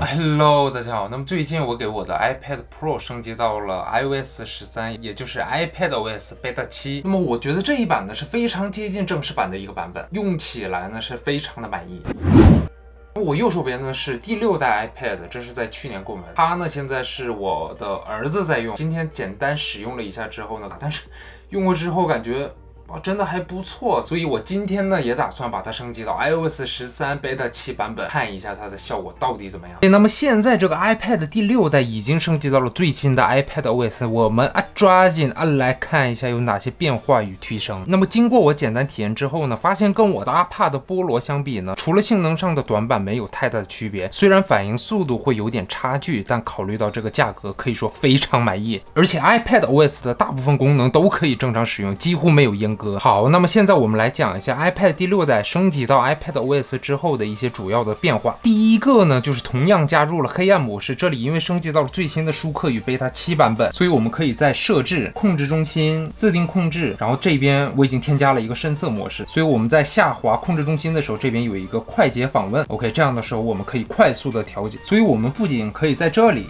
Hello，大家好。那么最近我给我的 iPad Pro 升级到了 iOS 十三，也就是 iPad OS Beta 七。那么我觉得这一版呢是非常接近正式版的一个版本，用起来呢是非常的满意。我右手边呢是第六代 iPad，这是在去年购买。它呢现在是我的儿子在用，今天简单使用了一下之后呢，但是用过之后感觉。哦，真的还不错，所以我今天呢也打算把它升级到 iOS 十三 Beta 七版本，看一下它的效果到底怎么样。那么现在这个 iPad 第六代已经升级到了最新的 iPad OS，我们啊抓紧啊来看一下有哪些变化与提升。那么经过我简单体验之后呢，发现跟我的 iPad 菠萝相比呢，除了性能上的短板没有太大的区别，虽然反应速度会有点差距，但考虑到这个价格，可以说非常满意。而且 iPad OS 的大部分功能都可以正常使用，几乎没有阉。好，那么现在我们来讲一下 iPad 第六代升级到 iPad OS 之后的一些主要的变化。第一个呢，就是同样加入了黑暗模式。这里因为升级到了最新的舒克与 Beta 七版本，所以我们可以在设置、控制中心、自定控制，然后这边我已经添加了一个深色模式。所以我们在下滑控制中心的时候，这边有一个快捷访问。OK，这样的时候我们可以快速的调节。所以我们不仅可以在这里，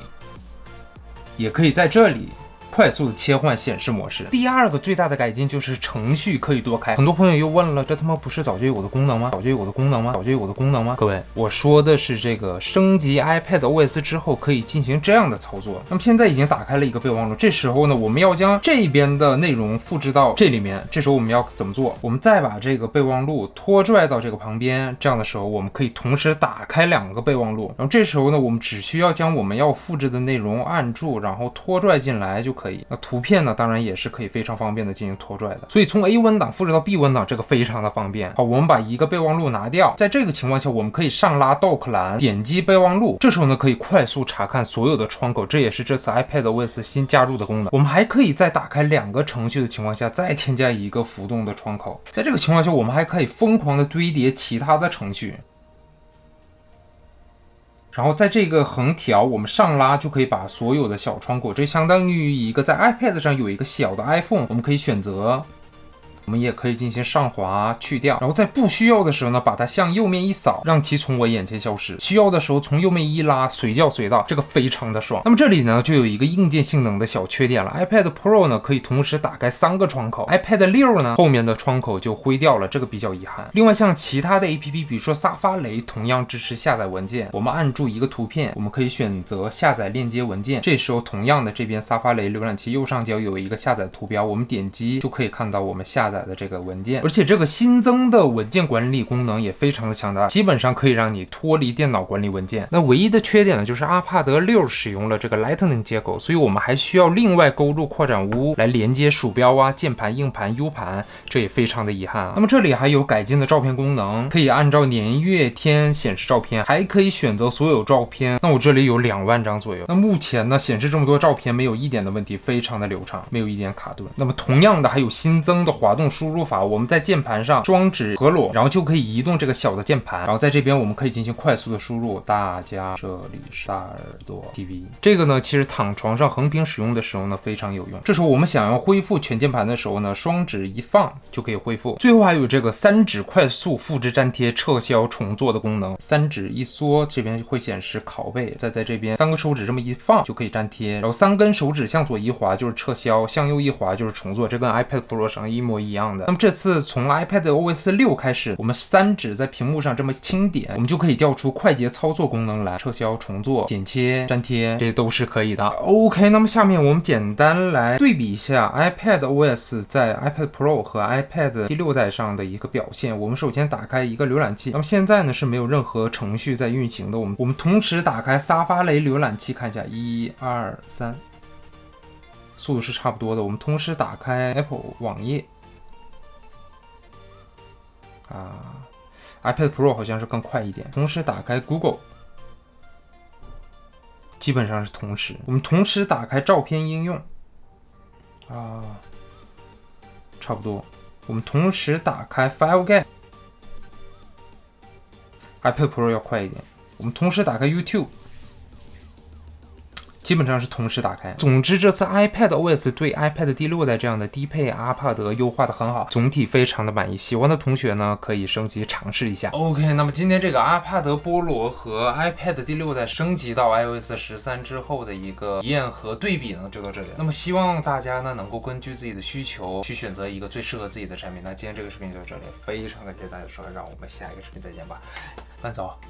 也可以在这里。快速的切换显示模式。第二个最大的改进就是程序可以多开。很多朋友又问了，这他妈不是早就有的功能吗？早就有的功能吗？早就有的功能吗？各位，我说的是这个升级 iPad OS 之后可以进行这样的操作。那么现在已经打开了一个备忘录，这时候呢，我们要将这边的内容复制到这里面。这时候我们要怎么做？我们再把这个备忘录拖拽到这个旁边，这样的时候我们可以同时打开两个备忘录。然后这时候呢，我们只需要将我们要复制的内容按住，然后拖拽进来就。可以，那图片呢？当然也是可以非常方便的进行拖拽的。所以从 A 文档复制到 B 文档，这个非常的方便。好，我们把一个备忘录拿掉，在这个情况下，我们可以上拉 Dock 栏，点击备忘录，这时候呢可以快速查看所有的窗口，这也是这次 iPad OS 新加入的功能。我们还可以在打开两个程序的情况下，再添加一个浮动的窗口。在这个情况下，我们还可以疯狂的堆叠其他的程序。然后在这个横条，我们上拉就可以把所有的小窗口，这相当于一个在 iPad 上有一个小的 iPhone，我们可以选择。我们也可以进行上滑去掉，然后在不需要的时候呢，把它向右面一扫，让其从我眼前消失；需要的时候从右面一拉，随叫随到，这个非常的爽。那么这里呢，就有一个硬件性能的小缺点了。iPad Pro 呢，可以同时打开三个窗口，iPad 六呢，后面的窗口就灰掉了，这个比较遗憾。另外，像其他的 APP，比如说沙发雷，同样支持下载文件。我们按住一个图片，我们可以选择下载链接文件。这时候，同样的这边沙发雷浏览器右上角有一个下载图标，我们点击就可以看到我们下载。的这个文件，而且这个新增的文件管理功能也非常的强大，基本上可以让你脱离电脑管理文件。那唯一的缺点呢，就是阿帕德六使用了这个 Lightning 接口，所以我们还需要另外勾入扩展坞来连接鼠标啊、键盘、硬盘、U 盘，这也非常的遗憾啊。那么这里还有改进的照片功能，可以按照年月天显示照片，还可以选择所有照片。那我这里有两万张左右，那目前呢显示这么多照片没有一点的问题，非常的流畅，没有一点卡顿。那么同样的还有新增的滑动。输入法，我们在键盘上双指合拢，然后就可以移动这个小的键盘，然后在这边我们可以进行快速的输入。大家这里是大耳朵 TV，这个呢，其实躺床上横屏使用的时候呢非常有用。这时候我们想要恢复全键盘的时候呢，双指一放就可以恢复。最后还有这个三指快速复制粘贴、撤销重做的功能。三指一缩，这边会显示拷贝，再在这边三个手指这么一放就可以粘贴，然后三根手指向左一滑就是撤销，向右一滑就是重做，这跟 iPad Pro 上一模一一样的。那么这次从 iPad OS 六开始，我们三指在屏幕上这么轻点，我们就可以调出快捷操作功能来，撤销、重做、剪切、粘贴，这都是可以的。OK，那么下面我们简单来对比一下 iPad OS 在 iPad Pro 和 iPad 第六代上的一个表现。我们首先打开一个浏览器，那么现在呢是没有任何程序在运行的。我们我们同时打开沙发雷浏览器，看一下，一二三，速度是差不多的。我们同时打开 Apple 网页。啊，iPad Pro 好像是更快一点。同时打开 Google，基本上是同时。我们同时打开照片应用，啊，差不多。我们同时打开 FileGuest，iPad Pro 要快一点。我们同时打开 YouTube。基本上是同时打开。总之，这次 iPad OS 对 iPad 第六代这样的低配阿帕德优化的很好，总体非常的满意。喜欢的同学呢，可以升级尝试一下。OK，那么今天这个 iPad 菠萝和 iPad 第六代升级到 iOS 十三之后的一个体验和对比呢，就到这里。那么希望大家呢，能够根据自己的需求去选择一个最适合自己的产品。那今天这个视频就到这里，非常感谢大家收看，让我们下一个视频再见吧，慢走。